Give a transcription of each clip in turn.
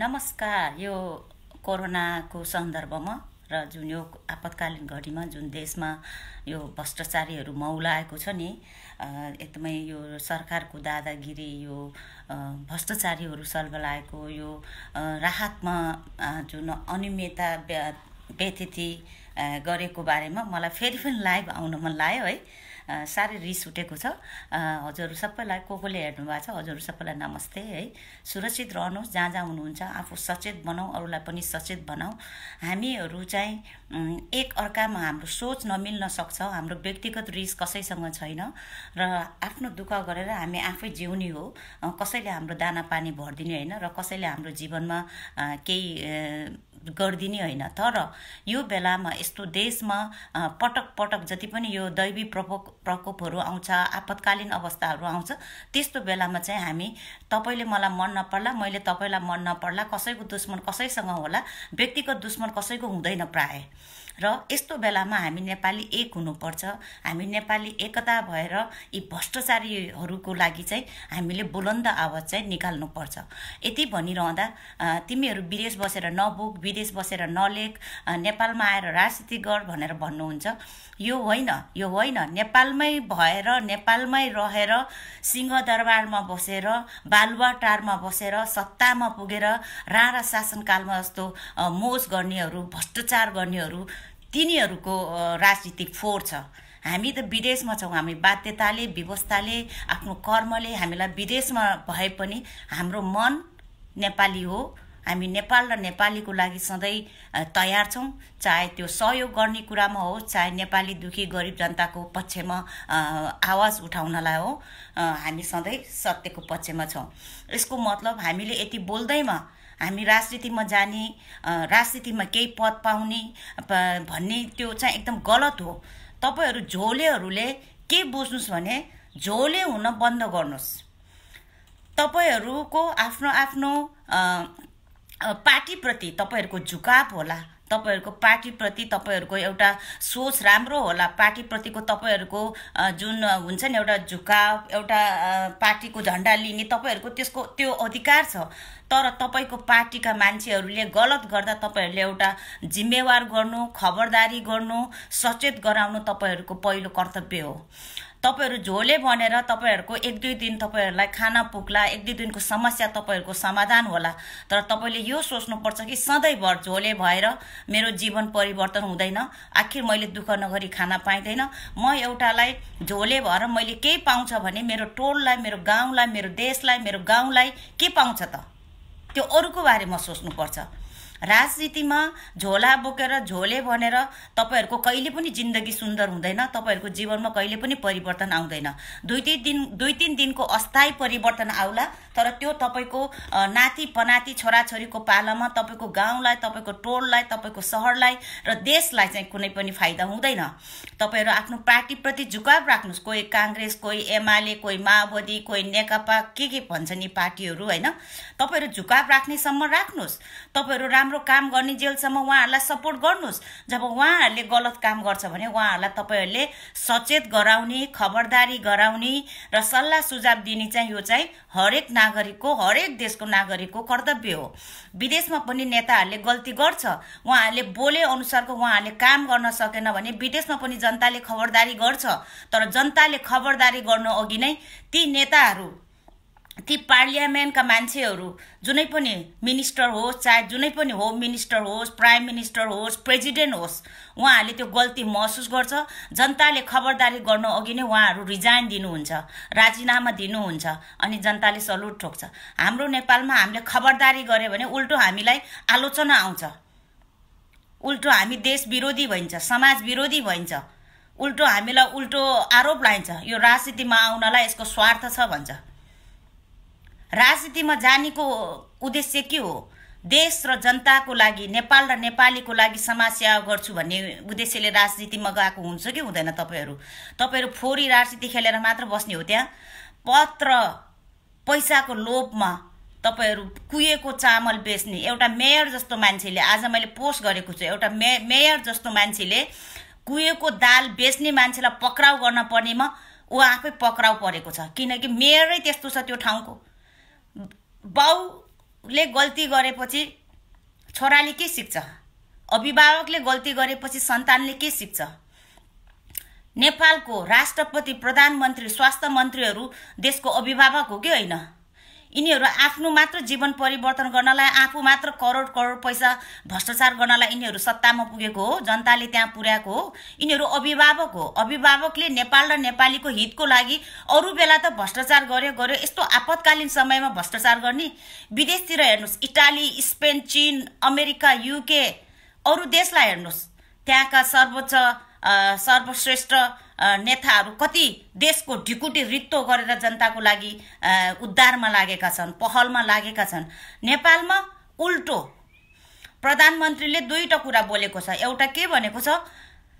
नमस्कार यो कोरोनाको सन्दर्भमा र जुन यो आपतकालीन घडीमा जुन देशमा यो भ्रष्टाचारीहरू मौलाएको छ नि एकदमै यो सरकारको दादागिरी यो भ्रष्टाचारीहरू सल्बलाएको यो राहतमा जुन अनियमितता व्यतिथि गरेको बारेमा मलाई फेरि पनि लाइभ आउन मन लाग्यो है। साह्रै रिस उठेको छ। हजुरहरू सबैलाई को कोले हेर्नु भएको छ? हजुरहरू सबैलाई नमस्ते है। सुरक्षित रहनुहोस् जहाँ जहाँ हुनुहुन्छ आफू सचेत बनाऊ अरूलाई पनि सचेत बनाऊ। हामीहरू चाहिँ एक अर्कामा हाम्रो सोच नमिल्न सक्छ। हाम्रो व्यक्तिगत रिस कसैसँग छैन र आफ्नो दुःख गरेर हामी आफै जिउने हो। कसैले हाम्रो दाना पानी भरिदिने होइन र कसैले हाम्रो जीवनमा केही गरिदिने होइन। तर यो बेलामा यस्तो देशमा पटक पटक जति पनि यो दैवी प्रकोप प्रकोपहरू आउँछ आपतकालीन अवस्थाहरू आउँछ त्यस्तो बेलामा चाहिँ हामी तपाईँले मलाई मन नपर्ला मैले तपाईँलाई मन नपर्ला कसैको दुश्मन कसैसँग होला व्यक्तिगत दुश्मन कसैको हुँदैन प्रायः। र यस्तो बेलामा हामी नेपाली एक हुनुपर्छ। हामी नेपाली एकता भएर यी भ्रष्टाचारीहरूको लागि चाहिँ हामीले बुलन्द आवाज चाहिँ निकाल्नुपर्छ। यति भनिरहँदा तिमीहरू विदेश बसेर नबुक विदेश बसेर नलेख नेपालमा आएर राजनीति गर भनेर भन्नुहुन्छ। यो होइन यो होइन। नेपालमै भएर नेपालमै रहेर सिंहदरबारमा बसेर बालुवाटारमा बसेर सत्तामा पुगेर राणा शासनकालमा जस्तो मोज गर्नेहरू भ्रष्टाचार गर्नेहरू तिनीहरूको राजनीतिक फोर छ। हामी त विदेशमा छौँ हामी बाध्यताले व्यवस्थाले आफ्नो कर्मले हामीलाई विदेशमा भए पनि हाम्रो मन नेपाली हो। हामी नेपाल र नेपालीको लागि सधैँ तयार छौँ। चाहे त्यो सहयोग गर्ने कुरामा होस् चाहे नेपाली दुखी गरिब जनताको पक्षमा आवाज उठाउनलाई हो हामी सधैँ सत्यको पक्षमा छौँ। यसको मतलब हामीले यति बोल्दैमा हामी राजनीतिमा जाने राजनीतिमा केही पद पाउने भन्ने त्यो चाहिँ एकदम गलत हो। तपाईँहरू झोलेहरूले के बुझ्नुहोस् भने झोले हुन बन्द गर्नुहोस्। तपाईँहरूको आफ्नो आफ्नो पार्टीप्रति तपाईँहरूको झुकाव होला। तपाईँहरूको पार्टीप्रति तपाईँहरूको एउटा सोच राम्रो होला। पार्टीप्रतिको तपाईँहरूको जुन हुन्छ नि एउटा झुकाव एउटा पार्टीको झन्डा लिने तपाईँहरूको त्यसको त्यो अधिकार छ। तर तपाईँको पार्टीका मान्छेहरूले गलत गर्दा तपाईँहरूले एउटा जिम्मेवार गर्नु खबरदारी गर्नु सचेत गराउनु तपाईँहरूको पहिलो कर्तव्य हो। तपाईँहरू झोले भनेर तपाईँहरूको एक दुई दिन तपाईँहरूलाई खाना पुग्ला एक दुई दिनको समस्या तपाईँहरूको समाधान होला। तर तपाईँले यो सोच्नुपर्छ कि सधैँभर झोले भएर मेरो जीवन परिवर्तन हुँदैन। आखिर मैले दुःख नगरी खाना पाइँदैन। म एउटालाई झोले भएर मैले केही पाउँछ भने मेरो टोललाई मेरो गाउँलाई मेरो देशलाई मेरो गाउँलाई के पाउँछ त? त्यो अरूको बारेमा सोच्नुपर्छ। राजनीतिमा झोला बोकेर झोले भनेर तपाईँहरूको कहिले पनि जिन्दगी सुन्दर हुँदैन तपाईँहरूको जीवनमा कहिले पनि परिवर्तन आउँदैन। दुई तिन दिन दुई तिन दिनको अस्थायी परिवर्तन आउला तर त्यो तपाईँको नाति पनाति छोराछोरीको पालामा तपाईँको गाउँलाई तपाईँको टोललाई तपाईँको सहरलाई र देशलाई चाहिँ कुनै पनि फाइदा हुँदैन। तपाईँहरू आफ्नो पार्टीप्रति झुकाव राख्नुहोस्। कोही काङ्ग्रेस कोही एमाले कोही माओवादी कोही नेकपा के के भन्छन् यी पार्टीहरू होइन? तपाईँहरू झुकाव राख्नेसम्म राख्नुहोस्। तपाईँहरू राम्रो काम गर्ने जेलसम्म उहाँहरूलाई सपोर्ट गर्नुहोस्। जब उहाँहरूले गलत काम गर्छ भने उहाँहरूलाई तपाईँहरूले सचेत गराउने खबरदारी गराउने र सल्लाह सुझाव दिने चाहिँ यो चाहिँ हरेक नागरिकको हरेक देशको नागरिकको कर्तव्य हो। विदेशमा पनि नेताहरूले गल्ती गर्छ। उहाँहरूले बोले अनुसारको उहाँहरूले काम गर्न सकेन भने विदेशमा पनि जनताले खबरदारी गर्छ। तर जनताले खबरदारी गर्नु अघि नै ती नेताहरू ती पार्लियामेन्टका मान्छेहरू जुनै पनि मिनिस्टर होस् चाहे जुनै पनि होम मिनिस्टर होस् प्राइम मिनिस्टर होस् प्रेसिडेन्ट होस् उहाँहरूले त्यो गल्ती महसुस गर्छ। जनताले खबरदारी गर्नु अघि नै उहाँहरू रिजाइन दिनुहुन्छ राजीनामा दिनुहुन्छ अनि जनताले सलुट ठोक्छ। हाम्रो नेपालमा हामीले खबरदारी गऱ्यो भने उल्टो हामीलाई आलोचना आउँछ। उल्टो हामी देश विरोधी भइन्छ समाज विरोधी भइन्छ। उल्टो हामीलाई उल्टो आरोप लगाइन्छ यो राजनीतिमा आउनलाई यसको स्वार्थ छ भन्छ। राजनीतिमा जानेको उद्देश्य के हो? देश र जनताको लागि नेपाल र नेपालीको लागि समाज सेवा गर्छु भन्ने उद्देश्यले राजनीतिमा गएको हुन्छ कि हुँदैन तपाईँहरू? तपाईँहरू फोरी राजनीति खेलेर मात्र बस्ने हो त्यहाँ? पत्र पैसाको लोभमा तपाईँहरू कुहिएको चामल बेच्ने एउटा मेयर जस्तो मान्छेले आज मैले पोस्ट गरेको छु एउटा मे मेयर जस्तो मान्छेले कुहिएको दाल बेच्ने मान्छेलाई पक्राउ गर्न पर्नेमा ऊ आफै पक्राउ परेको छ। किनकि मेयरै त्यस्तो छ त्यो ठाउँको। बाउ अभिभावकले गल्ती गरेपछि छोराले के सिक्छ? अभिभावकले गल्ती गरेपछि सन्तानले के सिक्छ? नेपालको राष्ट्रपति प्रधानमन्त्री स्वास्थ्य मन्त्रीहरू देशको अभिभावक हो कि होइन? यिनीहरू आफ्नो मात्र जीवन परिवर्तन गर्नलाई आफू मात्र करोड करोड पैसा भ्रष्टाचार गर्नलाई यिनीहरू सत्तामा पुगेको हो जनताले त्यहाँ पुर्याएको हो। यिनीहरू अभिभावक हो। अभिभावकले नेपाल र नेपालीको हितको लागि अरू बेला त भ्रष्टाचार गर्यो गर्यो। यस्तो आपतकालीन समयमा भ्रष्टाचार गर्ने? विदेशतिर हेर्नुहोस्। इटाली स्पेन चिन अमेरिका युके अरू देशलाई हेर्नुहोस्। त्यहाँका सर्वोच्च सर्वश्रेष्ठ नेताहरू कति देशको ढिकुटी रित्तो गरेर जनताको लागि उद्धारमा लागेका छन् पहलमा लागेका छन्। नेपालमा उल्टो प्रधानमन्त्रीले दुईवटा कुरा बोलेको छ। एउटा के भनेको छ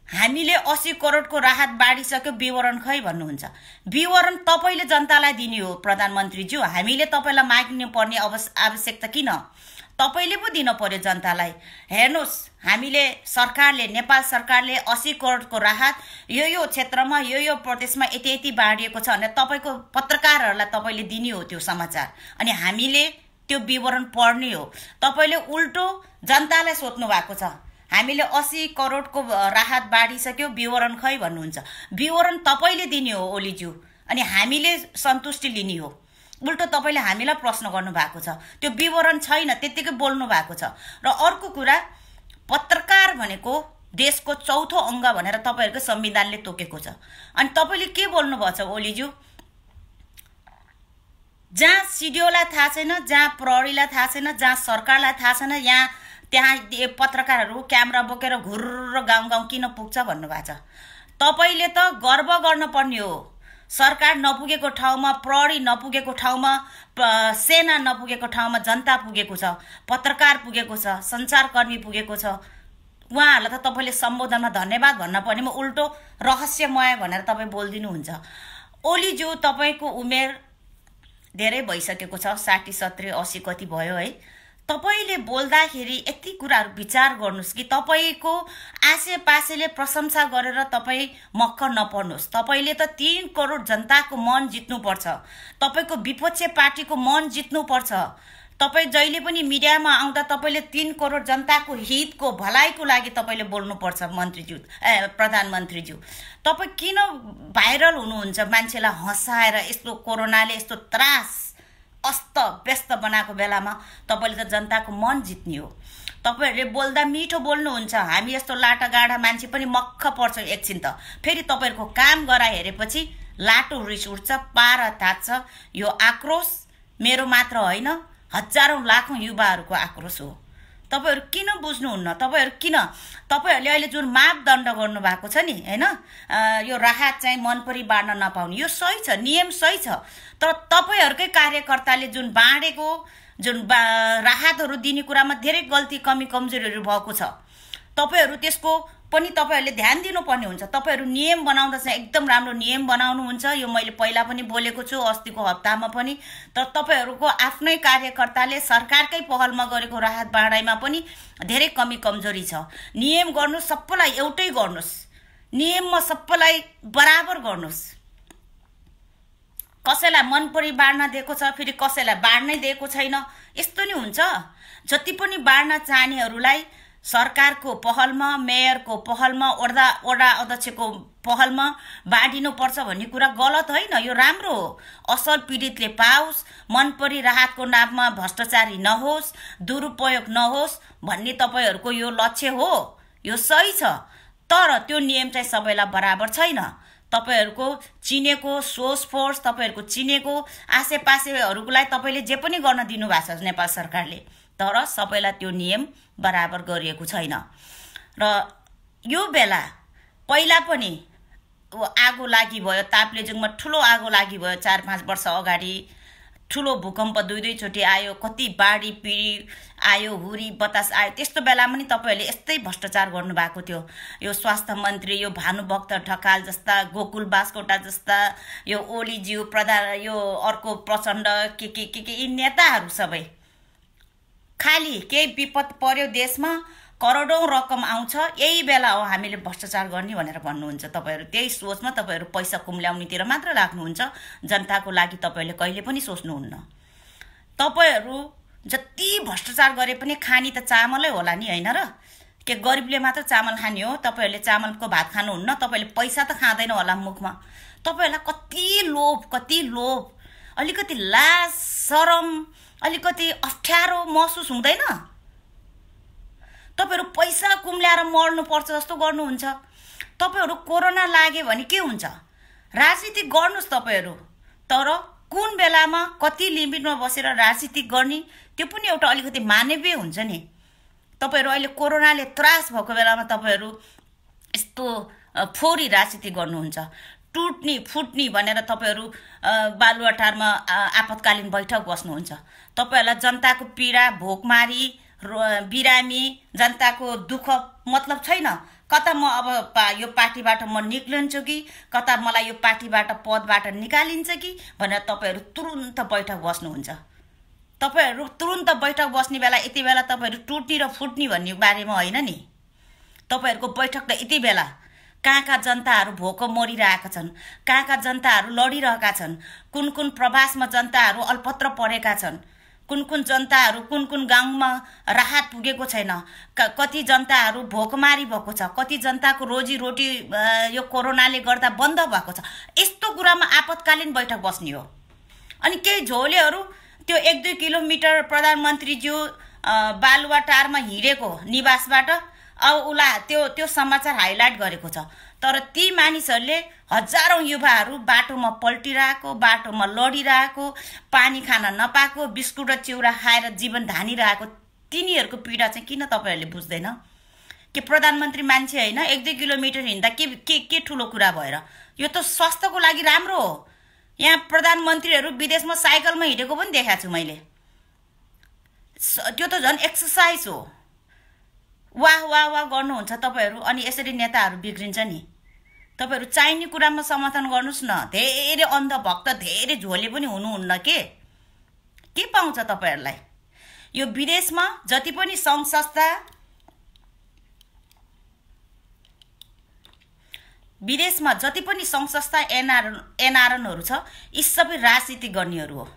हामीले असी करोडको राहत बाँडिसक्यो विवरण खै भन्नुहुन्छ? विवरण तपाईँले जनतालाई दिने हो प्रधानमन्त्रीज्यू। हामीले तपाईँलाई माग्नु पर्ने आवश्यकता किन? तपाईँले पो दिनु पर्यो जनतालाई। हेर्नुहोस् हामीले सरकारले नेपाल सरकारले असी करोडको राहत यो यो क्षेत्रमा यो यो प्रदेशमा यति यति बाँडिएको छ भने तपाईँको पत्रकारहरूलाई तपाईँले दिने हो त्यो समाचार। अनि हामीले त्यो विवरण पढ्ने हो। तपाईँले उल्टो जनतालाई सोध्नु भएको छ। हामीले असी करोडको राहत बाँडिसक्यो विवरण खै भन्नुहुन्छ? विवरण तपाईँले दिने हो ओलीज्यू। अनि हामीले सन्तुष्टि लिने हो। उल्टो तपाईँले हामीलाई प्रश्न गर्नुभएको छ। त्यो विवरण छैन त्यत्तिकै बोल्नु भएको छ। र अर्को कुरा पत्रकार भनेको देशको चौथो अङ्ग भनेर तपाईँहरूको संविधानले तोकेको छ। अनि तपाईँले के बोल्नुभएको छ ओलीज्यू? जहाँ सिडिओलाई थाहा छैन जहाँ प्रहरीलाई थाहा छैन जहाँ सरकारलाई थाहा छैन यहाँ त्यहाँ पत्रकारहरू क्यामेरा बोकेर घुर्र गाउँ गाउँ किन पुग्छ भन्नुभएको छ। तपाईँले त गर्व गर्नुपर्ने हो। सरकार नपुगेको ठाउँमा प्रहरी नपुगेको ठाउँमा सेना नपुगेको ठाउँमा जनता पुगेको छ पत्रकार पुगेको छ सञ्चारकर्मी पुगेको छ। उहाँहरूलाई त तपाईँले सम्बोधनमा धन्यवाद भन्न पर्नेमा उल्टो रहस्यमय भनेर तपाईँ बोलिदिनुहुन्छ। ओलीज्यू तपाईँको उमेर धेरै भइसकेको छ साठी सत्तरी असी कति भयो है? तपाईँले बोल्दाखेरि यति कुराहरू विचार गर्नुहोस् कि तपाईँको आसेपासेले प्रशंसा गरेर तपाईँ मक्क नपर्नुहोस्। तपाईँले त तिन करोड जनताको मन जित्नुपर्छ। तपाईँको विपक्ष पार्टीको मन जित्नुपर्छ। तपाईँ जहिले पनि मिडियामा आउँदा तपाईँले तिन करोड जनताको हितको भलाइको लागि तपाईँले बोल्नुपर्छ मन्त्रीज्यू ए प्रधानमन्त्रीज्यू। तपाईँ किन भाइरल हुनुहुन्छ? मान्छेलाई हँसाएर यस्तो कोरोनाले यस्तो त्रास अस्त व्यस्त बनाएको बेलामा तपाईँले त जनताको मन जित्ने हो। तपाईँहरूले बोल्दा मिठो बोल्नुहुन्छ। हामी यस्तो लाटागाडा मान्छे पनि मक्ख पर्छ एकछिन त। फेरि तपाईँहरूको काम गरा हेरेपछि लाटो रिस उठ्छ पारा तात्छ यो आक्रोश मेरो मात्र होइन हजारौँ लाखौँ युवाहरूको आक्रोश हो। तपाईँहरू किन बुझ्नुहुन्न? तपाईँहरू किन? तपाईँहरूले अहिले जुन मापदण्ड गर्नुभएको छ नि होइन? यो राहत चाहिँ मन परि बाँड्न नपाउने। यो सही छ नियम सही छ। तर तपाईँहरूकै कार्यकर्ताले जुन बाँडेको जुन बा राहतहरू दिने कुरामा धेरै गल्ती कमी कमजोरीहरू भएको छ तपाईँहरू त्यसको पनि तपाईँहरूले ध्यान दिनुपर्ने हुन्छ। तपाईँहरू नियम बनाउँदा चाहिँ एकदम राम्रो नियम बनाउनुहुन्छ। यो मैले पहिला पनि बोलेको छु अस्तिको हप्तामा पनि। तर तपाईँहरूको आफ्नै कार्यकर्ताले सरकारकै पहलमा गरेको राहत बाँडाइमा पनि धेरै कमी कमजोरी छ। नियम गर्नु सबैलाई एउटै गर्नुहोस्। नियममा सबैलाई बराबर गर्नुहोस्। कसैलाई मन परि बाँड्न दिएको छ फेरि कसैलाई बाँड्नै दिएको छैन? यस्तो नि हुन्छ। जति पनि बाँड्न चाहनेहरूलाई सरकारको पहलमा मेयरको पहलमा वडा वडा अध्यक्षको पहलमा बाँडिनुपर्छ भन्ने कुरा गलत होइन। यो राम्रो हो। असल पीडितले पाओस् मन परि राहतको नाममा भ्रष्टाचारी नहोस् दुरुपयोग नहोस् भन्ने तपाईँहरूको यो लक्ष्य हो। यो सही छ। तर त्यो नियम चाहिँ सबैलाई बराबर छैन। तपाईँहरूको चिनेको सोर्स फोर्स तपाईँहरूको चिनेको आसेपासेहरूकोलाई तपाईँले जे पनि गर्न दिनुभएको छ नेपाल सरकारले तर सबैलाई त्यो नियम बराबर गरिएको छैन। र यो बेला पहिला पनि आगो लागि भयो ताप्लेजुङमा ठुलो आगो लागि भयो चार पाँच वर्ष अगाडि। ठुलो भूकम्प दुई दुईचोटि आयो कति बाढी पिडी आयो हुरी बतास आयो। त्यस्तो बेलामा पनि तपाईँहरूले यस्तै भ्रष्टाचार गर्नुभएको थियो। यो स्वास्थ्य मन्त्री यो भानुभक्त ढकाल जस्ता गोकुल बासकोटा जस्ता यो ओलीज्यू प्रधान यो अर्को प्रचण्ड के के के के यी नेताहरू सबै। खालि केही विपद पर्यो देशमा करोडौँ रकम आउँछ यही बेला हो हामीले भ्रष्टाचार गर्ने भनेर भन्नुहुन्छ तपाईँहरू। त्यही सोचमा तपाईँहरू पैसा कुम्ल्याउनेतिर मात्र लाग्नुहुन्छ जनताको लागि तपाईँहरूले कहिले पनि सोच्नुहुन्न। तपाईँहरू जति भ्रष्टाचार गरे पनि खानी त चामलै होला नि होइन र? के गरिबले मात्र चामल खाने हो? तपाईँहरूले चामलको भात खानुहुन्न तपाईँले पैसा त खाँदैन होला मुखमा। तपाईँहरूलाई कति लोभ कति लोभ अलिकति लाज सरम अलिकति अप्ठ्यारो महसुस हुँदैन? तपाईँहरू पैसा कुम्ल्याएर मर्नुपर्छ जस्तो गर्नुहुन्छ। तपाईँहरू कोरोना लाग्यो भने के हुन्छ? राजनीति गर्नुहोस् तपाईँहरू। तर कुन बेलामा कति लिमिटमा बसेर राजनीति गर्ने त्यो पनि एउटा अलिकति मानवीय हुन्छ नि। तपाईँहरू अहिले कोरोनाले त्रास भएको बेलामा तपाईँहरू यस्तो फोरी राजनीति गर्नुहुन्छ। टुट्ने फुट्ने भनेर तपाईँहरू बालुवाटारमा आपतकालीन बैठक बस्नुहुन्छ। तपाईँहरूलाई जनताको पीडा भोकमारी बिरामी जनताको दुःख मतलब छैन। कता म अब यो पार्टीबाट म निक्लिन्छु कि? कता मलाई यो पार्टीबाट पदबाट निकालिन्छ कि? भनेर तपाईँहरू तुरुन्त बैठक बस्नुहुन्छ। तपाईँहरू तुरुन्त बैठक बस्ने बेला यति बेला तपाईँहरू टुट्ने र फुट्ने भन्ने बारेमा होइन नि। तपाईँहरूको बैठक त यति बेला कहाँ कहाँ जनताहरू भोको मरिरहेका छन् कहाँ कहाँ जनताहरू लडिरहेका छन् कुन कुन प्रवासमा जनताहरू अल्पत्र परेका छन् कुन कुन जनताहरू कुन कुन गाउँमा राहत पुगेको छैन कति जनताहरू भोकमारी भएको छ कति जनताको रोजीरोटी यो कोरोनाले गर्दा बन्द भएको छ। यस्तो कुरामा आपतकालीन बैठक बस्ने हो। अनि केही झोलेहरू त्यो एक दुई किलोमिटर प्रधानमन्त्रीज्यू बालुवाटारमा हिँडेको निवासबाट अब उसलाई त्यो त्यो समाचार हाइलाइट गरेको छ। तर ती मानिसहरूले हजारौँ युवाहरू बाटोमा पल्टिरहेको बाटोमा लडिरहेको पानी खान नपाएको बिस्कुट र चिउरा खाएर जीवन धानिरहेको तिनीहरूको पीडा चाहिँ किन तपाईँहरूले बुझ्दैन? कि प्रधानमन्त्री मान्छे होइन एक दुई किलोमिटर हिँड्दा के के के ठुलो कुरा भएर? यो त स्वास्थ्यको लागि राम्रो हो। यहाँ प्रधानमन्त्रीहरू विदेशमा साइकलमा हिँडेको पनि देखाएको छु मैले। त्यो त झन् एक्सर्साइज हो। वाह वाह वाह गर्नुहुन्छ तपाईँहरू अनि यसरी नेताहरू बिग्रिन्छ नि। तपाईँहरू चाहिने कुरामा समाधान गर्नुहोस् न। धेरै अन्धभक्त धेरै झोले पनि हुनुहुन्न के? के पाउँछ तपाईँहरूलाई? यो विदेशमा जति पनि सङ्घ संस्था विदेशमा जति पनि सङ्घ संस्था एनआर एनआरएनहरू छ यी सबै राजनीति गर्नेहरू हो।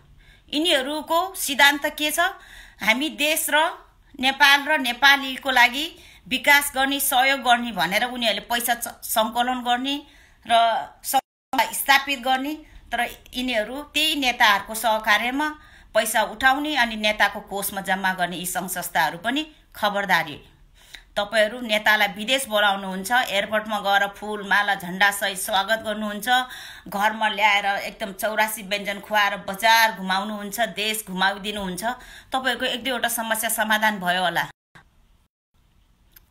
यिनीहरूको सिद्धान्त के छ? हामी देश र नेपाल र नेपालीको लागि विकास गर्ने सहयोग गर्ने भनेर उनीहरूले पैसा सङ्कलन गर्ने र स्थापित गर्ने तर यिनीहरू त्यही नेताहरूको सहकार्यमा पैसा उठाउने अनि नेताको कोषमा जम्मा गर्ने यी सङ्घ संस्थाहरू पनि खबरदारी तपाईँहरू नेतालाई विदेश बोलाउनुहुन्छ एयरपोर्टमा गएर फुल माला झन्डासहित स्वागत गर्नुहुन्छ घरमा ल्याएर एकदम चौरासी व्यञ्जन खुवाएर बजार घुमाउनुहुन्छ देश घुमाइदिनुहुन्छ तपाईँहरूको एक दुईवटा समस्या समाधान भयो होला।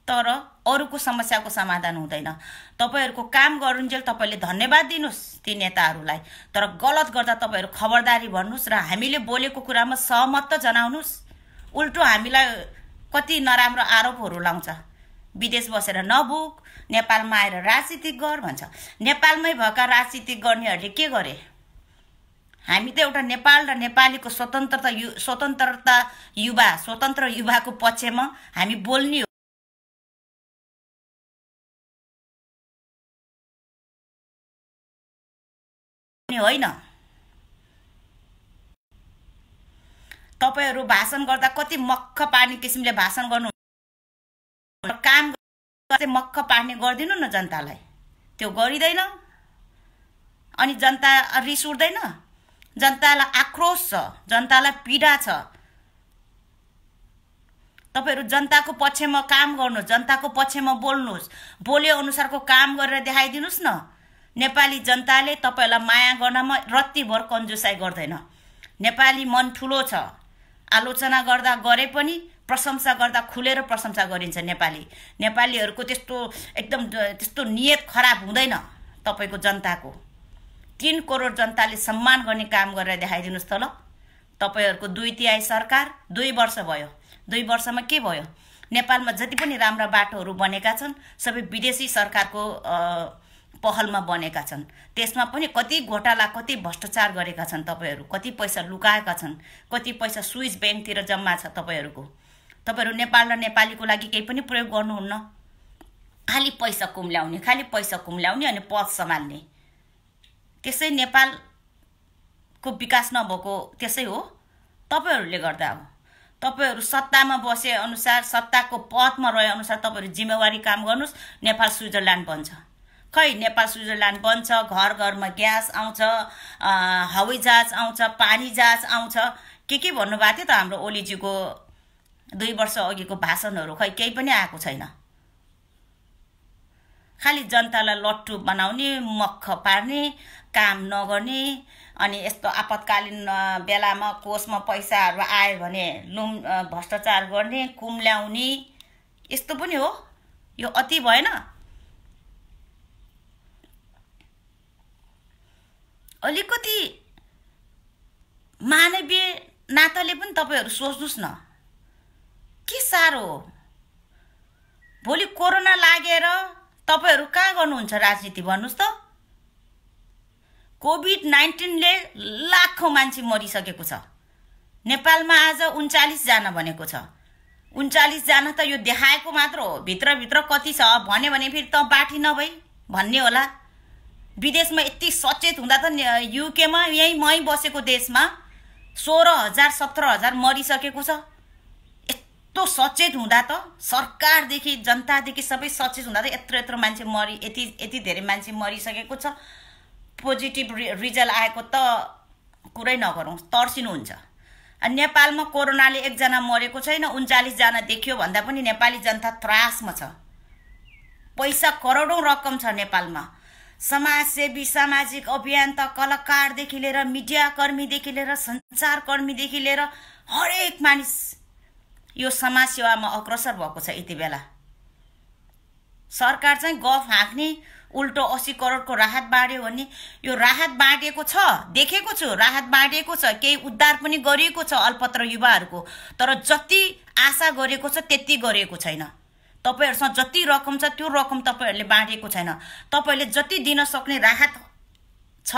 तर अरूको समस्याको समाधान हुँदैन। तपाईँहरूको काम गरुन्जेल तपाईँले धन्यवाद दिनुहोस् ती नेताहरूलाई। तर गलत गर्दा तपाईँहरू खबरदारी भन्नुहोस् र हामीले बोलेको कुरामा सहमत त जनाउनुहोस्। उल्टो हामीलाई कति नराम्रो आरोपहरू लाउँछ। विदेश बसेर नबुक नेपालमा आएर राजनीतिक गर भन्छ। नेपालमै भएका राजनीतिक गर्नेहरूले के गरे? हामी त एउटा नेपाल र नेपालीको स्वतन्त्रता यु स्वतन्त्रता युवा स्वतन्त्र युवाको पक्षमा हामी बोल्ने होइन। तपाईँहरू भाषण गर्दा कति मक्ख पार्ने किसिमले भाषण गर्नु काम मक्ख पार्ने गरिदिनु न जनतालाई। त्यो गरिँदैन। अनि जनता रिस उठ्दैन। जनतालाई आक्रोश छ। जनतालाई पीडा छ। तपाईँहरू जनताको पक्षमा काम गर्नुहोस्। जनताको पक्षमा बोल्नुहोस्। बोले अनुसारको काम गरेर देखाइदिनुहोस् न। नेपाली जनताले तपाईँहरूलाई माया गर्नमा रत्तिभर कन्जुसाइ गर्दैन। नेपाली मन ठुलो छ। आलोचना गर्दा गरे पनि प्रशंसा गर्दा खुलेर प्रशंसा गरिन्छ नेपाली। नेपालीहरूको त्यस्तो एकदम त्यस्तो नियत खराब हुँदैन तपाईँको जनताको। तिन करोड जनताले सम्मान गर्ने काम गरेर देखाइदिनुहोस् त ल। तपाईँहरूको दुई तिहाई सरकार दुई वर्ष भयो। दुई वर्षमा के भयो? नेपालमा जति पनि राम्रा बाटोहरू बनेका छन् सबै विदेशी सरकारको पहलमा बनेका छन्। त्यसमा पनि कति घोटाला कति भ्रष्टाचार गरेका छन् तपाईँहरू? कति पैसा लुकाएका छन्? कति पैसा स्विस ब्याङ्कतिर जम्मा छ तपाईँहरूको? तपाईँहरू नेपाल र नेपालीको लागि केही पनि प्रयोग गर्नुहुन्न? खालि पैसा कुम्ल्याउने खालि पैसा कुम्ल्याउने अनि पद सम्हाल्ने। त्यसै नेपालको विकास नभएको त्यसै हो। तपाईँहरूले गर्दा हो। तपाईँहरू सत्तामा बसे अनुसार सत्ताको पथमा रहे अनुसार तपाईँहरू जिम्मेवारी काम गर्नुहोस्। नेपाल स्विजरल्यान्ड बन्छ। खै नेपाल स्विजरल्यान्ड बन्छ घर घरमा ग्यास आउँछ हवाई जहाज आउँछ पानी जहाज आउँछ। के के भन्नुभएको थियो त हाम्रो ओलीजीको दुई वर्ष अघिको भाषणहरू? खै केही पनि आएको छैन। खालि जनतालाई लट्टु बनाउने मख पार्ने काम नगर्ने अनि यस्तो आपतकालीन बेलामा कोषमा पैसाहरू आयो भने लुम भ्रष्टाचार गर्ने कुम ल्याउने यस्तो पनि हो। यो अति भएन। अलिकति मानवीय नाताले पनि तपाईँहरू सोच्नुहोस् न। के साह्रो हो? भोलि कोरोना लागेर तपाईँहरू कहाँ गर्नुहुन्छ राजनीति भन्नुहोस् त। कोभिड नाइन्टिनले लाखौँ मान्छे मरिसकेको छ। नेपालमा आज उन्चालिसजना भनेको छ। उन्चालिसजना त यो देखाएको मात्र हो। भित्रभित्र कति छ? भन्यो भने फेरि त बाठी नभई भन्ने होला। विदेशमा यति सचेत हुँदा त युकेमा यहीँ मै बसेको देशमा सोह्र हजार सत्र हजार मरिसकेको छ। यस्तो सचेत हुँदा त सरकारदेखि जनतादेखि सबै सचेत हुँदा त यत्रो यत्रो मान्छे मरि यति यति धेरै मान्छे मरिसकेको छ। पोजिटिभ रिजल्ट आएको त कुरै नगरौँ तर्सिनुहुन्छ। नेपालमा कोरोनाले एकजना मरेको छैन उन्चालिसजना देखियो भन्दा पनि नेपाली जनता त्रासमा छ। पैसा करोडौँ रकम छ नेपालमा। समाजसेवी सामाजिक अभियान त कलाकारदेखि लिएर मिडियाकर्मीदेखि लिएर सञ्चारकर्मीदेखि लिएर हरेक मानिस यो समाज सेवामा अग्रसर भएको छ यति बेला। सरकार चाहिँ गफ हाँक्ने उल्टो असी करोडको राहत बाँड्यो भने यो राहत बाँडिएको छ देखेको छु राहत बाँडिएको छ केही उद्धार पनि गरिएको छ अल्पत्र युवाहरूको तर जति आशा गरेको छ त्यति गरिएको छैन। तपाईँहरूसँग जति रकम छ त्यो रकम तपाईँहरूले बाँडिएको छैन। तपाईँहरूले जति दिन सक्ने राहत छ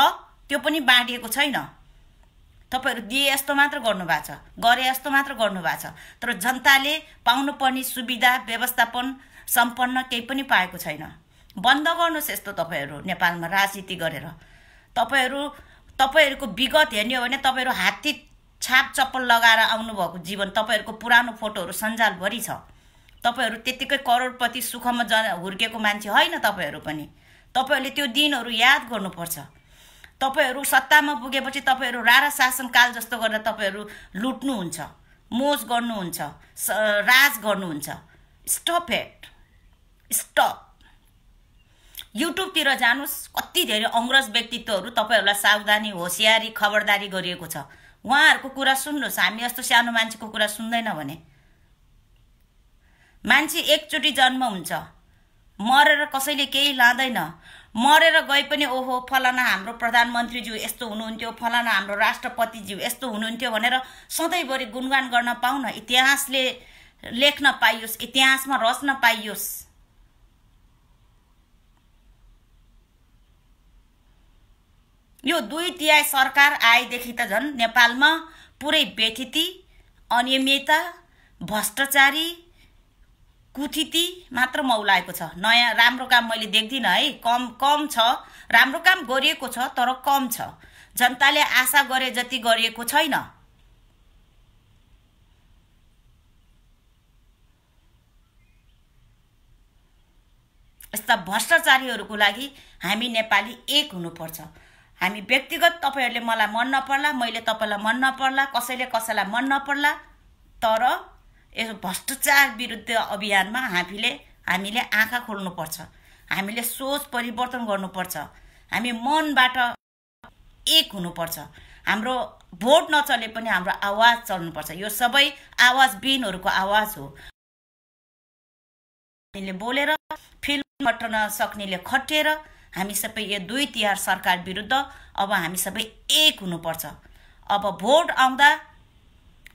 त्यो पनि बाँडिएको छैन। तपाईँहरू दिए जस्तो मात्र गर्नुभएको छ गरे जस्तो मात्र गर्नुभएको छ। तर जनताले पाउनुपर्ने सुविधा व्यवस्थापन सम्पन्न केही पनि पाएको छैन। बन्द गर्नुहोस् यस्तो तपाईँहरू नेपालमा राजनीति गरेर। तपाईँहरू तपाईँहरूको विगत हेर्ने हो भने तपाईँहरू हात्ती छाप चप्पल लगाएर आउनुभएको जीवन तपाईँहरूको पुरानो फोटोहरू सञ्जालभरि छ। तपाईँहरू त्यत्तिकै करोडपति सुखमा ज हुर्केको मान्छे होइन तपाईँहरू पनि। तपाईँहरूले त्यो दिनहरू याद गर्नुपर्छ। तपाईँहरू सत्तामा पुगेपछि तपाईँहरू रारा शासनकाल जस्तो गरेर तपाईँहरू लुट्नुहुन्छ मोज गर्नुहुन्छ राज गर्नुहुन्छ। स्टप एट स्टप युट्युबतिर जानुहोस् कति धेरै अङ्ग्रज व्यक्तित्वहरू तपाईँहरूलाई सावधानी होसियारी खबरदारी गरिएको छ। उहाँहरूको कुरा सुन्नुहोस्। हामी जस्तो सानो मान्छेको कुरा सुन्दैन भने। मान्छे एकचोटि जन्म हुन्छ। मरेर कसैले केही लाँदैन। मरेर गए पनि ओहो फलाना हाम्रो प्रधानमन्त्रीज्यू यस्तो हुनुहुन्थ्यो फलाना हाम्रो राष्ट्रपतिज्यू यस्तो हुनुहुन्थ्यो भनेर सधैँभरि गुणगान गर्न पाउन इतिहासले लेख्न पाइयोस् इतिहासमा रच्न पाइयोस्। यो दुई तिहाई सरकार आएदेखि त झन् नेपालमा पुरै व्यथिति अनियमितता भ्रष्टाचारी कुथिति मात्र मौलाएको छ। नयाँ राम्रो काम मैले देख्दिनँ है। कम कम छ। राम्रो काम गरिएको छ तर कम छ। जनताले आशा गरे जति गरिएको छैन। यस्ता भ्रष्टाचारीहरूको लागि हामी नेपाली एक हुनुपर्छ। हामी व्यक्तिगत तपाईँहरूले मलाई मन नपर्ला मैले तपाईँलाई मन नपर्ला कसैले कसैलाई मन नपर्ला तर यसो भ्रष्टाचार विरुद्ध अभियानमा हामीले हामीले आँखा खोल्नुपर्छ। हामीले सोच परिवर्तन गर्नुपर्छ। हामी मनबाट एक हुनुपर्छ। हाम्रो भोट नचले पनि हाम्रो आवाज चल्नुपर्छ। यो सबै आवाजविहीनहरूको आवाज हो। हामीले बोलेर फिल्म खट्न सक्नेले खटेर हामी सबै यो दुई तिहार सरकार विरुद्ध अब हामी सबै एक हुनुपर्छ। अब भोट आउँदा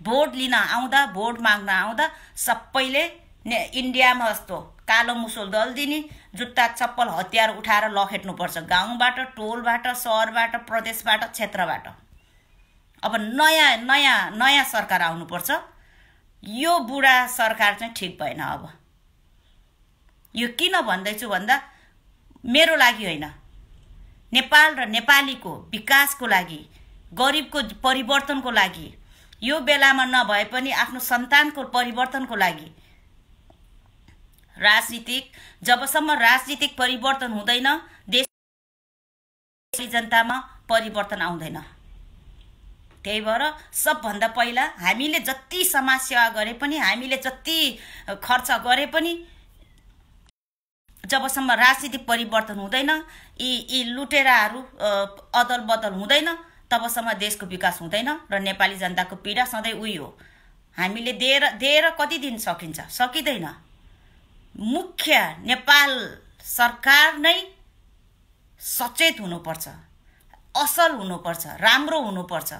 भोट लिन आउँदा भोट माग्न आउँदा सबैले ने इन्डियामा जस्तो कालो मुसुल दल दिने जुत्ता चप्पल हतियार उठाएर लखेट्नुपर्छ गाउँबाट टोलबाट सहरबाट प्रदेशबाट क्षेत्रबाट। अब नयाँ नयाँ नयाँ सरकार आउनुपर्छ। यो बुढा सरकार चाहिँ ठिक भएन अब। यो किन भन्दैछु भन्दा मेरो लागि होइन। नेपाल र नेपालीको विकासको लागि गरिबको परिवर्तनको लागि यो बेलामा नभए पनि आफ्नो सन्तानको परिवर्तनको लागि। राजनीतिक जबसम्म राजनीतिक परिवर्तन हुँदैन देश जनतामा परिवर्तन आउँदैन। त्यही भएर सबभन्दा पहिला हामीले जति समाजसेवा गरे पनि हामीले जति खर्च गरे पनि जबसम्म राजनीतिक परिवर्तन हुँदैन यी यी लुटेराहरू अदल बदल हुँदैन तबसम्म देशको विकास हुँदैन र नेपाली जनताको पीडा सधैँ उही हो। हामीले दिएर दिएर कति दिन सकिन्छ? सकिँदैन। मुख्य नेपाल सरकार नै सचेत हुनुपर्छ असल हुनुपर्छ राम्रो हुनुपर्छ।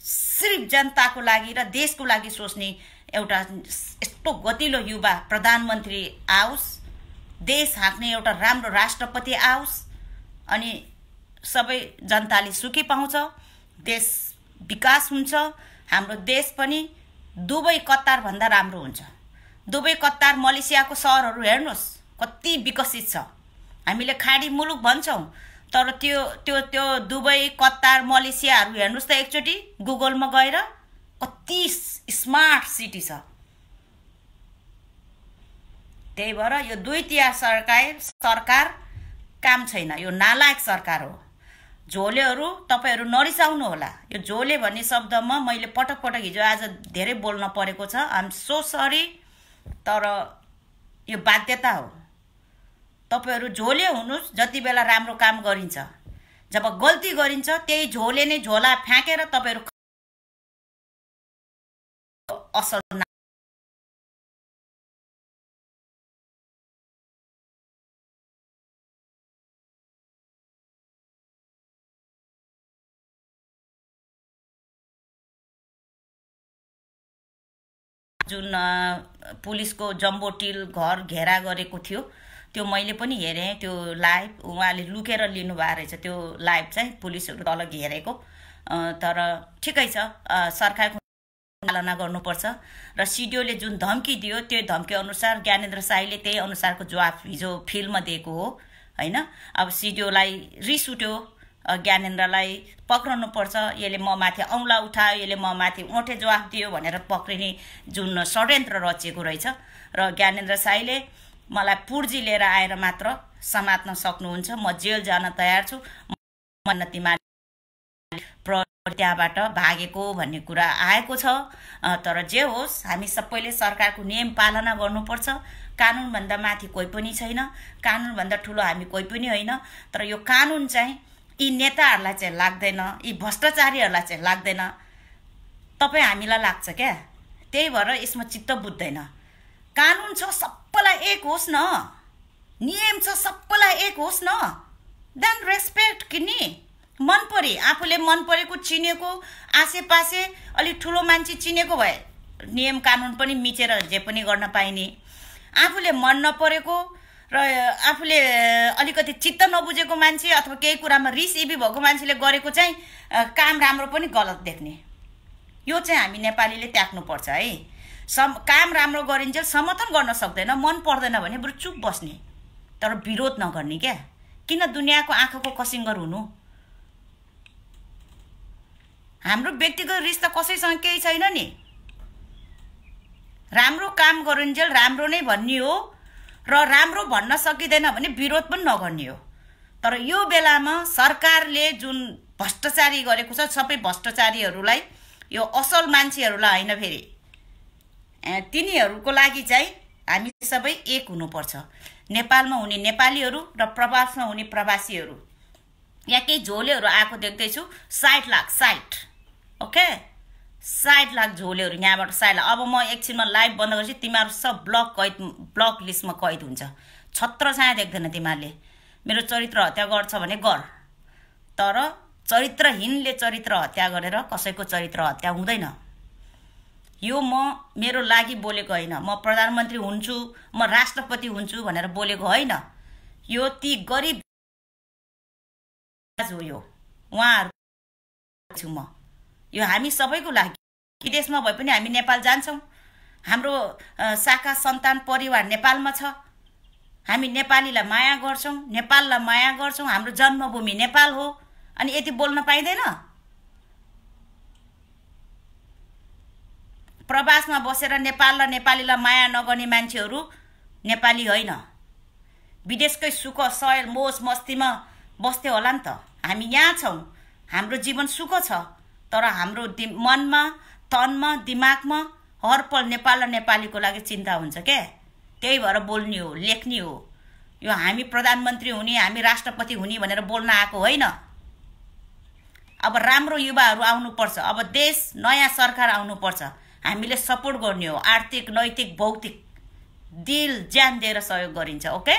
सिर्फ जनताको लागि र देशको लागि सोच्ने एउटा यस्तो गतिलो युवा प्रधानमन्त्री आओस् देश हाँक्ने एउटा राम्रो राष्ट्रपति आओस् अनि सबै जनताले सुखी पाउँछ देश विकास हुन्छ हाम्रो देश पनि दुबई कतारभन्दा राम्रो हुन्छ। दुबई कतार मलेसियाको सहरहरू हेर्नुहोस् कति विकसित छ। हामीले खाडी मुलुक भन्छौँ तर त्यो त्यो त्यो दुबई कतार मलेसियाहरू हेर्नुहोस् त एकचोटि गुगलमा गएर कति स्मार्ट सिटी छ। त्यही भएर यो दुई तिहार सरकार सरकार काम छैन यो नालायक सरकार हो। झोलेहरू तपाईँहरू नरिसाउनु होला यो झोले भन्ने शब्दमा मैले पटक पटक हिजो आज धेरै बोल्न परेको छ। आम सो सरी तर यो बाध्यता हो। तपाईँहरू झोले हुनुहोस् जति बेला राम्रो काम गरिन्छ। जब गल्ती गरिन्छ त्यही झोले नै झोला फ्याँकेर तपाईँहरू असल जुन पुलिसको जम्बो टिल घर घेरा गरेको थियो त्यो मैले पनि हेरेँ त्यो लाइभ उहाँले लुकेर लिनुभएको रहेछ त्यो लाइभ चाहिँ पुलिसहरू तल घेरेको तर ठिकै छ सरकारको पालना गर्नुपर्छ र सिडिओले जुन धम्की दियो त्यो धम्की अनुसार ज्ञानेन्द्र साईले त्यही अनुसारको जवाफ हिजो फिल्डमा दिएको हो होइन? अब सिडिओलाई रिस उठ्यो ज्ञानेन्द्रलाई पक्राउनु पर्छ यसले म माथि औँला उठायो यसले म माथि ओठे जवाफ दियो भनेर पक्रिने जुन षड्यन्त्र रचिएको रहेछ। र ज्ञानेन्द्र साईले मलाई पुर्जी लिएर आएर मात्र समात्न सक्नुहुन्छ। म जेल जान तयार छु। मन्नतीमा त्यहाँबाट भागेको भन्ने कुरा आएको छ। तर जे होस् हामी सबैले सरकारको नियम पालना गर्नुपर्छ। कानुनभन्दा माथि कोही पनि छैन। कानुनभन्दा ठुलो हामी कोही पनि होइन। तर यो कानुन चाहिँ यी नेताहरूलाई चाहिँ लाग्दैन यी भ्रष्टाचारीहरूलाई चाहिँ लाग्दैन। तपाईँ हामीलाई लाग्छ क्या? त्यही भएर यसमा चित्त बुझ्दैन। कानुन छ सबैलाई एक होस् न। नियम छ सबैलाई एक होस् न। देन रेस्पेक्ट किन्ने मन परे आफूले मन परेको चिनेको आसेपासे अलिक ठुलो मान्छे चिनेको भए नियम कानुन पनि मिचेर जे पनि गर्न पाइने। आफूले मन नपरेको र आफूले अलिकति चित्त नबुझेको मान्छे अथवा केही कुरामा रिस इबी भएको मान्छेले गरेको चाहिँ काम राम्रो पनि गलत देख्ने। यो चाहिँ हामी नेपालीले त्याग्नुपर्छ है। सम काम राम्रो गरिन्छ समर्थन गर्न सक्दैन मन पर्दैन भने बरु चुप बस्ने। तर विरोध नगर्ने क्या। किन दुनियाँको आँखाको कसिङ्गर हुनु? हाम्रो व्यक्तिगत रिस त कसैसँग केही छैन नि। राम्रो काम गरुन्जेल राम्रो नै भन्ने हो। र राम्रो भन्न सकिँदैन भने विरोध पनि नगर्ने हो। तर यो बेलामा सरकारले जुन भ्रष्टाचारी गरेको छ सबै भ्रष्टाचारीहरूलाई यो असल मान्छेहरूलाई होइन फेरि तिनीहरूको लागि चाहिँ हामी सबै एक हुनुपर्छ। नेपालमा हुने नेपालीहरू र प्रवासमा हुने प्रवासीहरू। यहाँ केही झोलेहरू आएको देख्दैछु साठ लाख साठ ओके? साठ लाख झोलेहरू यहाँबाट साठ लाख अब म एकछिनमा लाइभ बन्द गर्छु तिमीहरू सब ब्लक कैद ब्लक लिस्टमा कैद हुन्छ। छत्र छाया देख्दैन तिमीहरूले। मेरो चरित्र हत्या गर्छ भने गर। तर चरित्रहीनले चरित्र हत्या गरेर कसैको चरित्र हत्या हुँदैन। यो म मेरो लागि बोलेको होइन। म प्रधानमन्त्री हुन्छु म राष्ट्रपति हुन्छु भनेर बोलेको होइन। यो ती गरिब हो यो। उहाँहरू छु म। यो हामी सबैको लागि। विदेशमा भए पनि हामी नेपाल जान्छौँ। हाम्रो शाखा सन्तान परिवार नेपालमा छ। हामी नेपालीलाई माया गर्छौँ नेपाललाई माया गर्छौँ। हाम्रो जन्मभूमि नेपाल हो। अनि यति बोल्न पाइँदैन। प्रवासमा बसेर नेपाल र नेपालीलाई माया नगर्ने मान्छेहरू नेपाली होइन। विदेशकै सुख सयल मोज मस्तीमा बस्थ्यो होला नि त। हामी यहाँ छौँ। हाम्रो जीवन सुख छ। तर हाम्रो दि मनमा तनमा दिमागमा हर पल नेपाल र नेपालीको लागि चिन्ता हुन्छ क्या त्यही भएर बोल्ने हो लेख्ने हो। यो हामी प्रधानमन्त्री हुने हामी राष्ट्रपति हुने भनेर बोल्न आएको होइन। अब राम्रो युवाहरू आउनुपर्छ। अब देश नयाँ सरकार आउनुपर्छ। हामीले सपोर्ट गर्ने हो। आर्थिक नैतिक भौतिक दिल ज्यान दिएर सहयोग गरिन्छ ओके?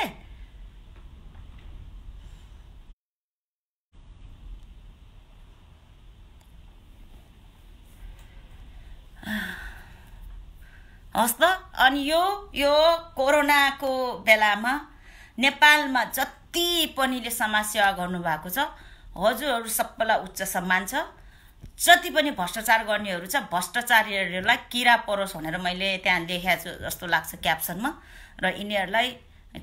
हस् त अनि यो यो कोरोनाको बेलामा नेपालमा जति पनिले समाजसेवा गर्नुभएको छ हजुरहरू सबैलाई उच्च सम्मान छ। जति पनि भ्रष्टाचार गर्नेहरू छ भ्रष्टाचारीहरूलाई किरा परोस् भनेर मैले त्यहाँ लेखेको छु जस्तो लाग्छ क्याप्सनमा। र यिनीहरूलाई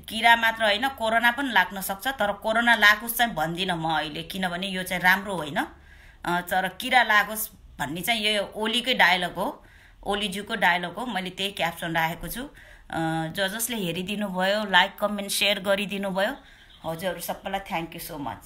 किरा मात्र होइन कोरोना पनि लाग्न सक्छ तर कोरोना लागोस् चाहिँ भन्दिनँ म अहिले किनभने यो चाहिँ राम्रो होइन। तर किरा लागोस् भन्ने चाहिँ यो ओलीकै डायलग हो। ओलीज्यूको डायलग हो मैले त्यही क्याप्सन राखेको छु। ज जसले हेरिदिनु भयो लाइक कमेन्ट सेयर गरिदिनु भयो हजुरहरू सबैलाई थ्याङ्क यू सो मच